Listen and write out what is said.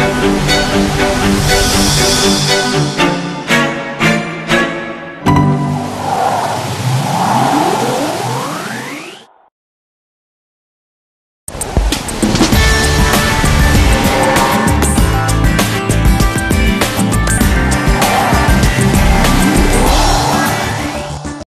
Música